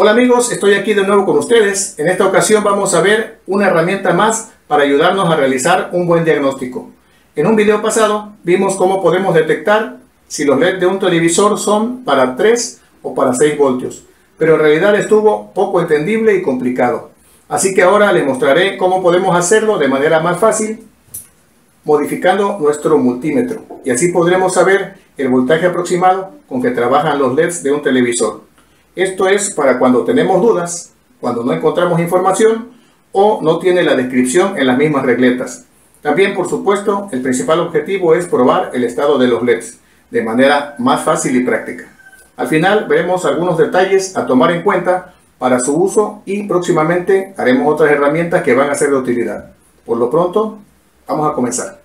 Hola amigos, estoy aquí de nuevo con ustedes. En esta ocasión vamos a ver una herramienta más para ayudarnos a realizar un buen diagnóstico. En un video pasado vimos cómo podemos detectar si los LED de un televisor son para 3 o para 6 voltios, pero en realidad estuvo poco entendible y complicado. Así que ahora les mostraré cómo podemos hacerlo de manera más fácil modificando nuestro multímetro y así podremos saber el voltaje aproximado con que trabajan los LEDs de un televisor. Esto es para cuando tenemos dudas, cuando no encontramos información o no tiene la descripción en las mismas regletas. También, por supuesto, el principal objetivo es probar el estado de los LEDs de manera más fácil y práctica. Al final veremos algunos detalles a tomar en cuenta para su uso y próximamente haremos otras herramientas que van a ser de utilidad. Por lo pronto, vamos a comenzar.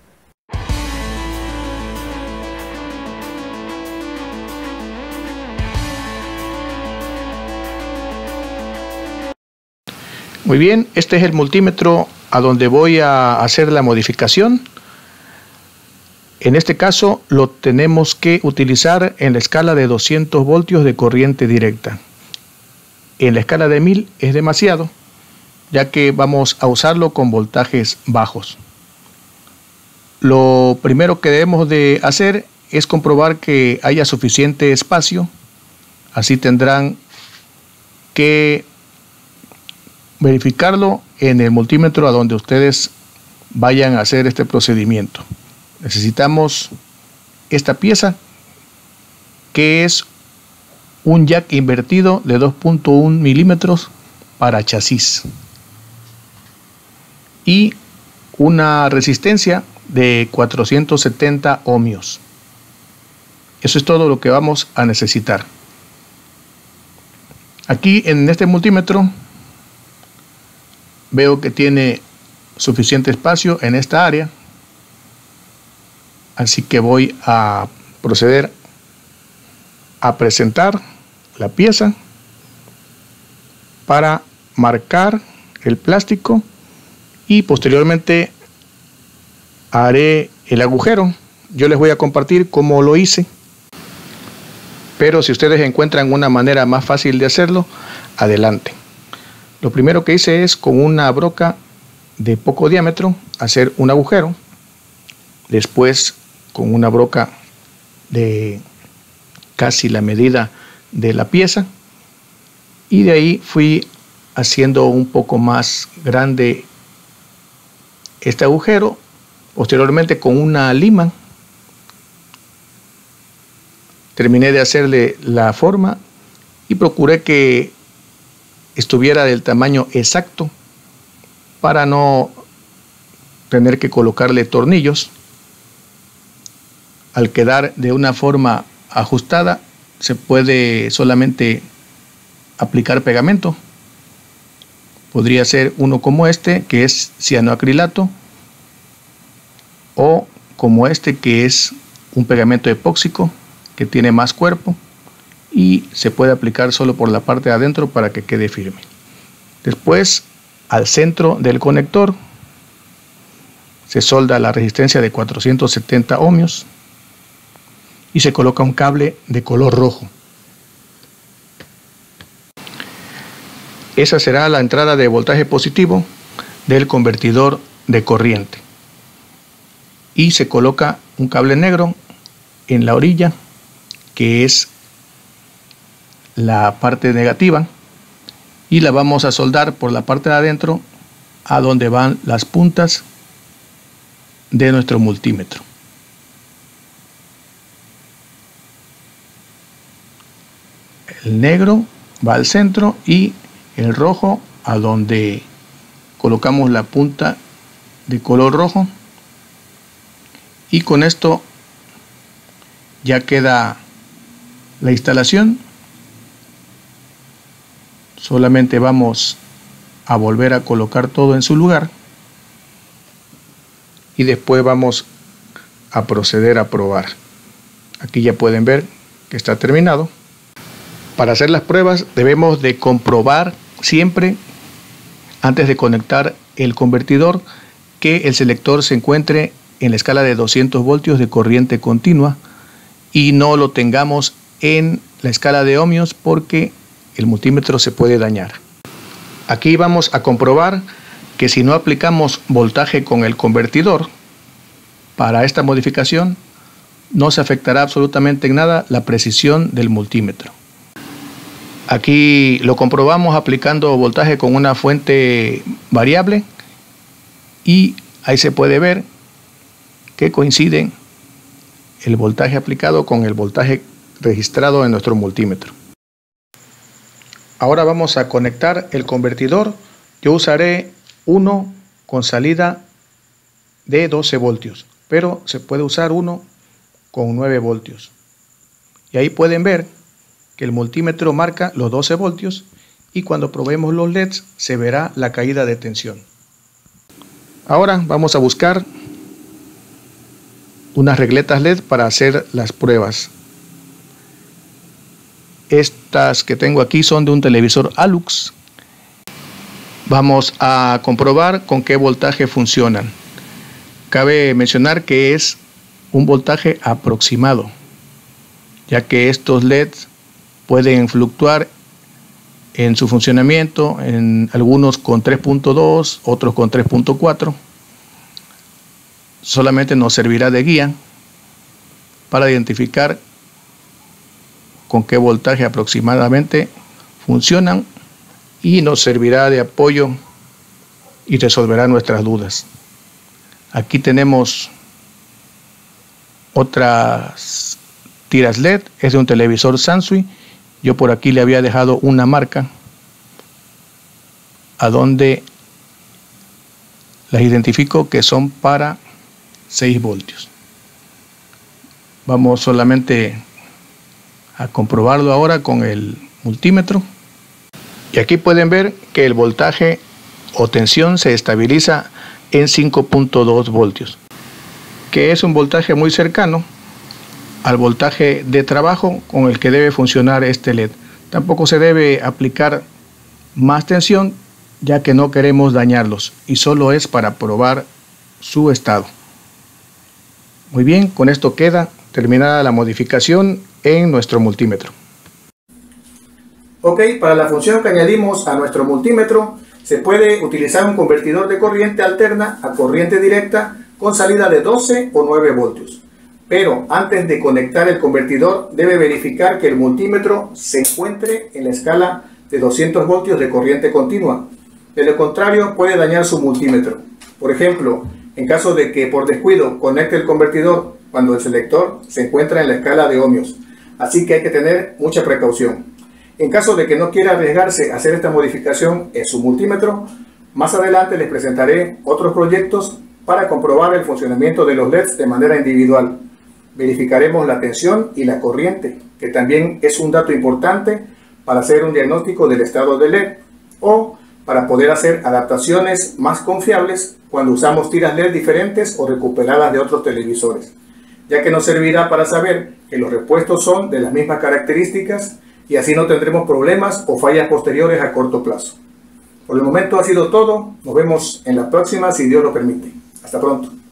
Muy bien, este es el multímetro a donde voy a hacer la modificación. En este caso lo tenemos que utilizar en la escala de 200 voltios de corriente directa. En la escala de 1000 es demasiado, ya que vamos a usarlo con voltajes bajos. Lo primero que debemos de hacer es comprobar que haya suficiente espacio. Así tendrán que verificarlo en el multímetro a donde ustedes vayan a hacer este procedimiento. Necesitamos esta pieza que es un jack invertido de 2.1 milímetros para chasis y una resistencia de 470 ohmios. Eso es todo lo que vamos a necesitar. Aquí en este multímetro Veo que tiene suficiente espacio en esta área. Así que voy a proceder a presentar la pieza para marcar el plástico y posteriormente haré el agujero. Yo les voy a compartir cómo lo hice. Pero si ustedes encuentran una manera más fácil de hacerlo, adelante. Lo primero que hice es con una broca de poco diámetro hacer un agujero. Después con una broca de casi la medida de la pieza. Y de ahí fui haciendo un poco más grande este agujero. Posteriormente con una lima terminé de hacerle la forma y procuré que estuviera del tamaño exacto para no tener que colocarle tornillos. Al quedar de una forma ajustada, se puede solamente aplicar pegamento. Podría ser uno como este, que es cianoacrilato, o como este, que es un pegamento epóxico, que tiene más cuerpo y se puede aplicar solo por la parte de adentro para que quede firme. Después, al centro del conector se solda la resistencia de 470 ohmios y se coloca un cable de color rojo. Esa será la entrada de voltaje positivo del convertidor de corriente. Y se coloca un cable negro en la orilla que es la parte negativa y la vamos a soldar por la parte de adentro a donde van las puntas de nuestro multímetro. El negro va al centro y el rojo a donde colocamos la punta de color rojo y con esto ya queda la instalación Solamente vamos a volver a colocar todo en su lugar y después vamos a proceder a probar. Aquí ya pueden ver que está terminado. Para hacer las pruebas debemos de comprobar siempre antes de conectar el convertidor que el selector se encuentre en la escala de 200 voltios de corriente continua y no lo tengamos en la escala de ohmios porque el multímetro se puede dañar. Aquí vamos a comprobar que si no aplicamos voltaje con el convertidor para esta modificación, no se afectará absolutamente en nada la precisión del multímetro. Aquí lo comprobamos aplicando voltaje con una fuente variable y ahí se puede ver que coinciden el voltaje aplicado con el voltaje registrado en nuestro multímetro. Ahora vamos a conectar el convertidor. Yo usaré uno con salida de 12 voltios, pero se puede usar uno con 9 voltios. Y ahí pueden ver que el multímetro marca los 12 voltios y cuando probemos los LEDs se verá la caída de tensión. Ahora vamos a buscar unas regletas LED para hacer las pruebas. Estas que tengo aquí son de un televisor Alux. Vamos a comprobar con qué voltaje funcionan. Cabe mencionar que es un voltaje aproximado, ya que estos LEDs pueden fluctuar en su funcionamiento, en algunos con 3.2, otros con 3.4 solamente nos servirá de guía para identificar con qué voltaje aproximadamente funcionan y nos servirá de apoyo y resolverá nuestras dudas. Aquí tenemos otras tiras LED, es de un televisor Sansui. Yo por aquí le había dejado una marca a donde las identifico que son para 6 voltios. Vamos solamente a comprobarlo ahora con el multímetro. Y aquí pueden ver que el voltaje o tensión se estabiliza en 5.2 voltios, que es un voltaje muy cercano al voltaje de trabajo con el que debe funcionar este LED. Tampoco se debe aplicar más tensión ya que no queremos dañarlos y solo es para probar su estado. Muy bien, con esto queda terminada la modificación en nuestro multímetro. Ok, para la función que añadimos a nuestro multímetro, se puede utilizar un convertidor de corriente alterna a corriente directa con salida de 12 o 9 voltios. Pero antes de conectar el convertidor, debe verificar que el multímetro se encuentre en la escala de 200 voltios de corriente continua. De lo contrario, puede dañar su multímetro. Por ejemplo, en caso de que por descuido conecte el convertidor cuando el selector se encuentra en la escala de ohmios. Así que hay que tener mucha precaución. En caso de que no quiera arriesgarse a hacer esta modificación en su multímetro, más adelante les presentaré otros proyectos para comprobar el funcionamiento de los LEDs de manera individual. Verificaremos la tensión y la corriente, que también es un dato importante para hacer un diagnóstico del estado del LED o para poder hacer adaptaciones más confiables cuando usamos tiras LED diferentes o recuperadas de otros televisores, ya que nos servirá para saber que los repuestos son de las mismas características y así no tendremos problemas o fallas posteriores a corto plazo. Por el momento ha sido todo, nos vemos en la próxima si Dios lo permite. Hasta pronto.